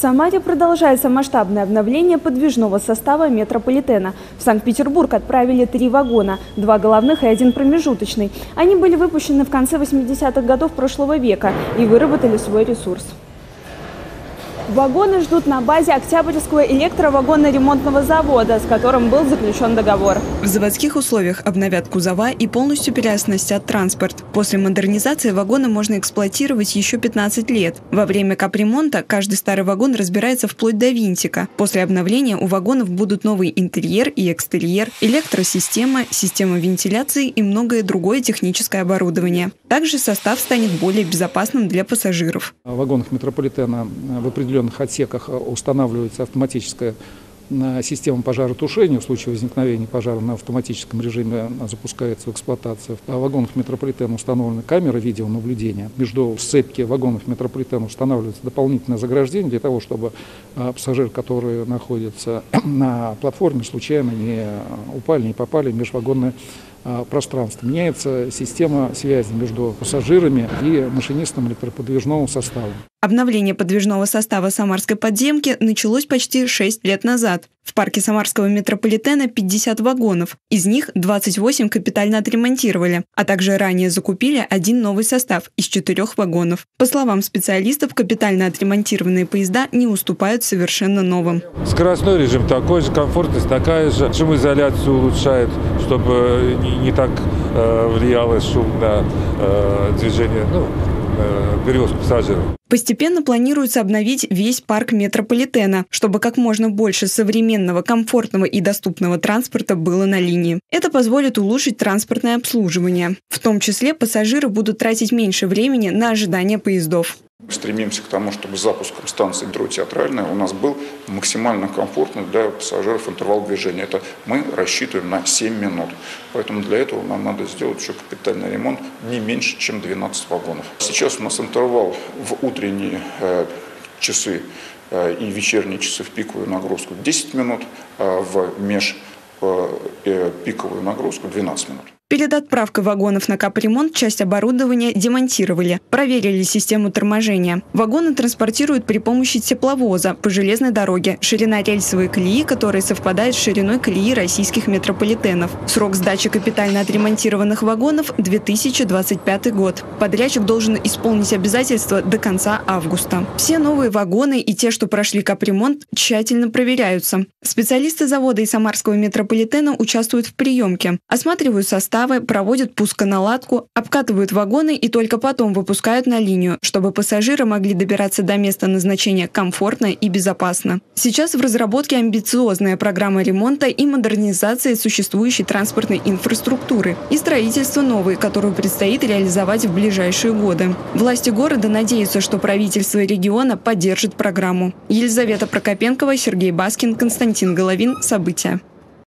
Самаре продолжается масштабное обновление подвижного состава метрополитена. В Санкт-Петербург отправили три вагона, два головных и один промежуточный. Они были выпущены в конце 80-х годов прошлого века и выработали свой ресурс. Вагоны ждут на базе Октябрьского электровагонно-ремонтного завода, с которым был заключен договор. В заводских условиях обновят кузова и полностью переоснастят транспорт. После модернизации вагоны можно эксплуатировать еще 15 лет. Во время капремонта каждый старый вагон разбирается вплоть до винтика. После обновления у вагонов будут новый интерьер и экстерьер, электросистема, система вентиляции и многое другое техническое оборудование. Также состав станет более безопасным для пассажиров. В вагонах метрополитена в определенном определенных отсеках э, устанавливается автоматическая э, система пожаротушения в случае возникновения пожара на автоматическом режиме запускается в эксплуатацию. В вагонах метрополитена установлены камеры видеонаблюдения. Между сцепки вагонов метрополитена устанавливается дополнительное заграждение для того, чтобы э, пассажиры, которые находятся на платформе, случайно не упали, не попали в межвагонное пространство. Меняется система связи между пассажирами и машинистом электроподвижного состава. Обновление подвижного состава Самарской подземки началось почти 6 лет назад. В парке Самарского метрополитена 50 вагонов, из них 28 капитально отремонтировали, а также ранее закупили один новый состав из четырех вагонов. По словам специалистов, капитально отремонтированные поезда не уступают совершенно новым. Скоростной режим такой же, комфортность такая же, шумоизоляцию улучшает, чтобы не, так э, влияло шум на э, движение ну, э, перевозку пассажиров. Постепенно планируется обновить весь парк метрополитена, чтобы как можно больше современного, комфортного и доступного транспорта было на линии. Это позволит улучшить транспортное обслуживание. В том числе пассажиры будут тратить меньше времени на ожидание поездов. Стремимся к тому, чтобы с запуском станции «Метро Театральная» у нас был максимально комфортный для пассажиров интервал движения. Это мы рассчитываем на 7 минут. Поэтому для этого нам надо сделать еще капитальный ремонт не меньше, чем 12 вагонов. Сейчас у нас интервал в утренние э, часы э, и вечерние часы в пиковую нагрузку 10 минут, а в меж э, пиковую нагрузку 12 минут. Перед отправкой вагонов на капремонт часть оборудования демонтировали, проверили систему торможения. Вагоны транспортируют при помощи тепловоза по железной дороге, ширина рельсовой колеи, которая совпадает с шириной колеи российских метрополитенов. Срок сдачи капитально отремонтированных вагонов – 2025 год. Подрядчик должен исполнить обязательства до конца августа. Все новые вагоны и те, что прошли капремонт, тщательно проверяются. Специалисты завода и Самарского метрополитена участвуют в приемке, осматривают состав составы проводят пусконаладку, обкатывают вагоны и только потом выпускают на линию, чтобы пассажиры могли добираться до места назначения комфортно и безопасно. Сейчас в разработке амбициозная программа ремонта и модернизации существующей транспортной инфраструктуры и строительство новой, которую предстоит реализовать в ближайшие годы. Власти города надеются, что правительство региона поддержит программу. Елизавета Прокопенкова, Сергей Баскин, Константин Головин. События.